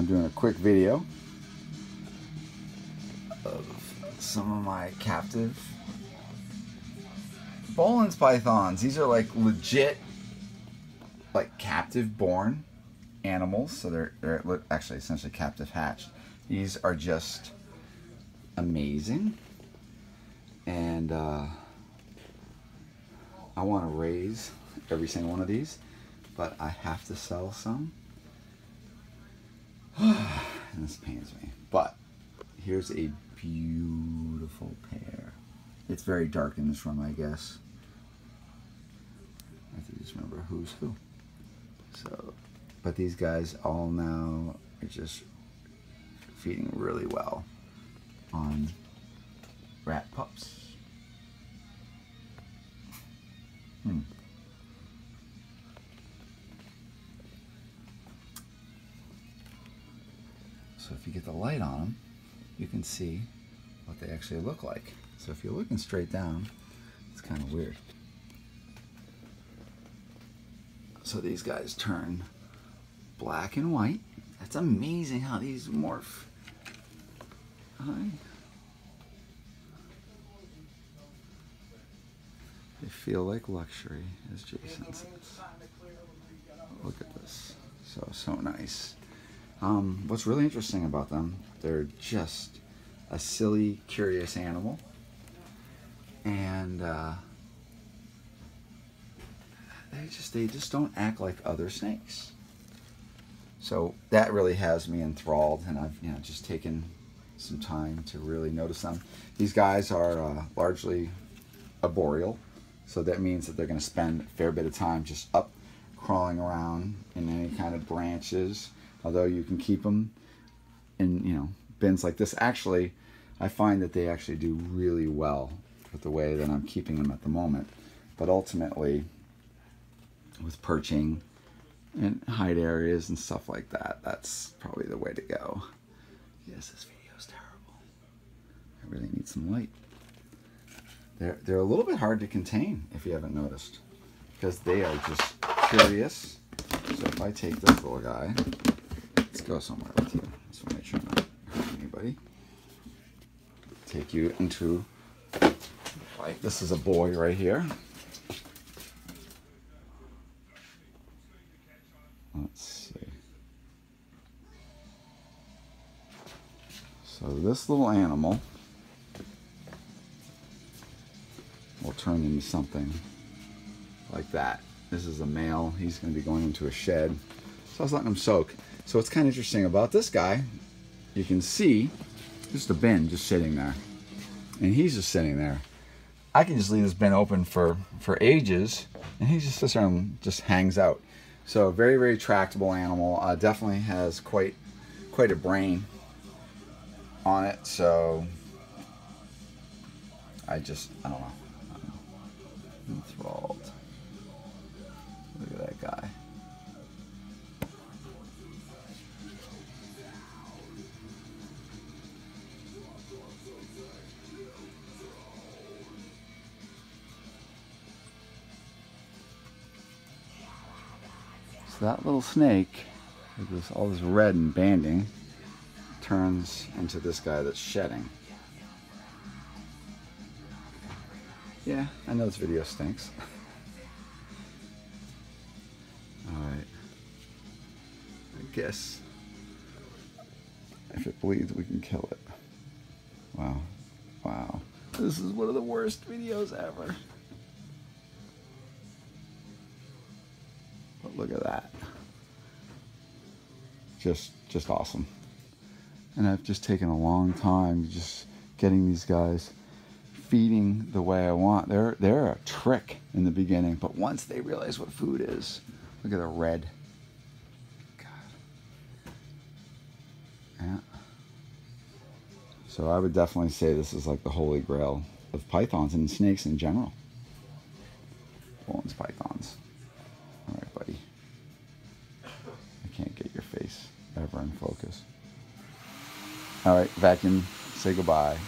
I'm doing a quick video of some of my captive Boelen's pythons. These are like legit, like captive born animals. So they're, they're actually essentially captive hatched. These are just amazing. And uh, I want to raise every single one of these, but I have to sell some. this pains me. But here's a beautiful pair. It's very dark in this room, I guess. I have to just remember who's who. So, but these guys all now are just feeding really well on rat pups. Hmm. So if you get the light on them, you can see what they actually look like. So if you're looking straight down, it's kind of weird. So these guys turn black and white. That's amazing how these morph. Hi. They feel like luxury, as Jason says. Look at this. So, so nice. Um, what's really interesting about them, they're just a silly, curious animal. And uh, they just they just don't act like other snakes. So that really has me enthralled, and I've you know just taken some time to really notice them. These guys are uh, largely arboreal, so that means that they're going to spend a fair bit of time just up crawling around in any kind of branches although you can keep them in you know bins like this. Actually I find that they actually do really well with the way that I'm keeping them at the moment. But ultimately with perching and hide areas and stuff like that that's probably the way to go. Yes this video is terrible. I really need some light. They're, they're a little bit hard to contain if you haven't noticed because they are just curious. So if I take this little guy Let's go somewhere with you. Just want to make sure not anybody. Take you into, like, this is a boy right here. Let's see. So this little animal will turn into something like that. This is a male. He's going to be going into a shed. So I was letting him soak. So what's kind of interesting about this guy, you can see just a bin just sitting there. And he's just sitting there. I can just leave this bin open for, for ages and he just sits there and just hangs out. So very, very tractable animal. Uh, definitely has quite, quite a brain on it. So I just, I don't know. I'm enthralled. Look at that guy. That little snake, with this, all this red and banding, turns into this guy that's shedding. Yeah, I know this video stinks. Alright. I guess if it bleeds, we can kill it. Wow. Wow. This is one of the worst videos ever. Look at that. Just, just awesome. And I've just taken a long time just getting these guys feeding the way I want. They're, they're a trick in the beginning, but once they realize what food is, look at the red. God. Yeah. So I would definitely say this is like the holy grail of pythons and snakes in general. Pythons. In focus. All right, vacuum, say goodbye.